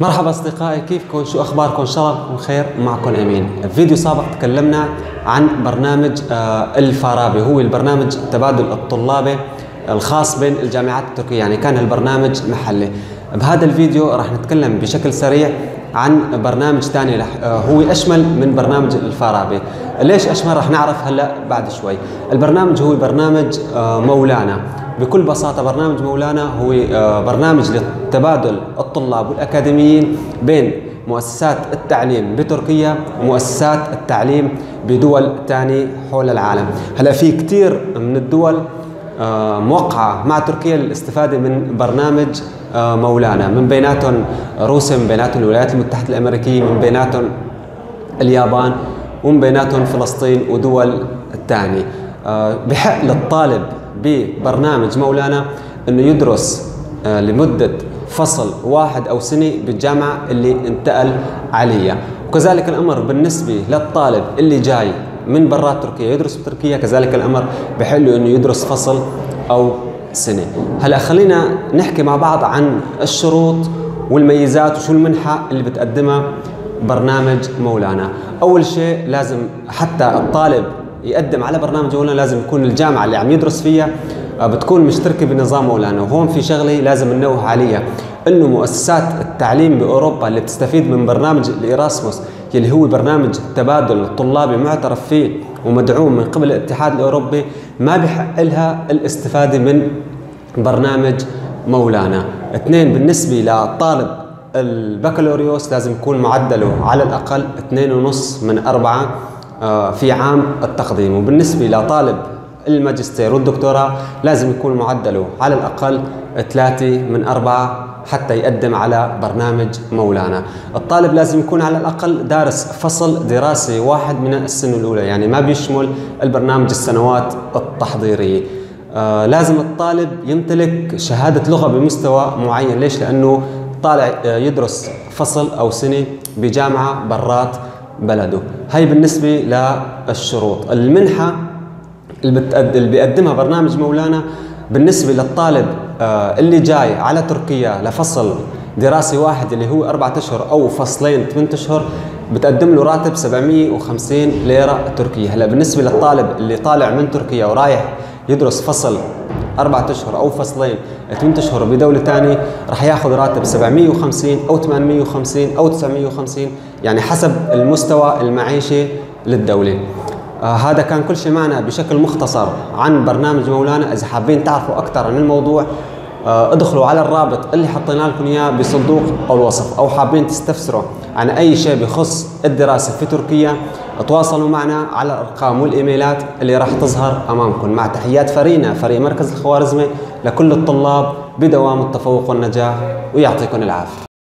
مرحبا أصدقائي كيفكم؟ شو أخباركم؟ إن شاء الله بكم خير معكم أمين. فيديو سابق تكلمنا عن برنامج آه، الفارابي. هو البرنامج التبادل الطلابي الخاص بين الجامعات التركية. يعني كان البرنامج محلي. بهذا الفيديو راح نتكلم بشكل سريع عن برنامج ثاني آه، هو أشمل من برنامج الفارابي. ليش أشمل؟ راح نعرف هلأ بعد شوي. البرنامج هو برنامج آه، مولانا. بكل بساطة برنامج مولانا هو آه، برنامج لتبادل الطلاب والأكاديميين بين مؤسسات التعليم بتركيا ومؤسسات التعليم بدول ثانية حول العالم. هلا في كثير من الدول آه، موقعة مع تركيا للاستفادة من برنامج آه، مولانا. من بيناتهم روسيا من بيناتهم الولايات المتحدة الأمريكية من بيناتهم اليابان ومن بيناتهم فلسطين ودول ثانية بحق للطالب ببرنامج مولانا إنه يدرس آه، لمدة فصل واحد أو سنة بالجامعة اللي انتقل عليها. وكذلك الأمر بالنسبة للطالب اللي جاي من برات تركيا يدرس بتركيا كذلك الأمر بحل إنه يدرس فصل أو سنة. هلأ خلينا نحكي مع بعض عن الشروط والميزات وشو المنحة اللي بتقدمها برنامج مولانا. أول شيء لازم حتى الطالب يقدم على برنامج مولانا لازم يكون الجامعة اللي عم يدرس فيها آه، بتكون مشتركة بنظام مولانا. وهون في شغلة لازم ننوه عليها إنه مؤسسات التعليم بأوروبا اللي بتستفيد من برنامج الإيراسموس اللي هو برنامج تبادل الطلابي معترف فيه ومدعوم من قبل الاتحاد الأوروبي ما بحق لها الاستفادة من برنامج مولانا. اثنين بالنسبة لطالب البكالوريوس لازم يكون معدله على الأقل اثنين ونص من أربعة في عام التقديم. وبالنسبة لطالب الماجستير والدكتوراه لازم يكون معدله على الأقل ثلاثة من أربعة حتى يقدم على برنامج مولانا. الطالب لازم يكون على الأقل دارس فصل دراسي واحد من السنة الأولى يعني ما بيشمل البرنامج السنوات التحضيرية. آه لازم الطالب يمتلك شهادة لغة بمستوى معين. ليش؟ لأنه طالع آه، يدرس فصل أو سنة بجامعة برات بلده. هاي بالنسبة للشروط. المنحة اللي بيقدمها برنامج مولانا بالنسبة للطالب آه، اللي جاي على تركيا لفصل دراسي واحد اللي هو أربعة أشهر أو فصلين ثمانية أشهر بتقدم له راتب 750 ليرة تركية. هلا بالنسبة للطالب اللي طالع من تركيا ورايح يدرس فصل أربعة أشهر أو فصلين ثمانية أشهر بدولة ثانية رح ياخذ راتب 750 أو 850 أو 950 يعني حسب المستوى المعيشي للدولة. آه هذا كان كل شيء معنا بشكل مختصر عن برنامج مولانا. إذا حابين تعرفوا أكثر عن الموضوع آه ادخلوا على الرابط اللي حطينا لكم إياه بصندوق الوصف أو حابين تستفسروا عن أي شيء بخص الدراسة في تركيا. تواصلوا معنا على الأرقام والإيميلات اللي راح تظهر أمامكم. مع تحيات فريقنا فريق مركز الخوارزمي لكل الطلاب بدوام التفوق والنجاح ويعطيكم العافية.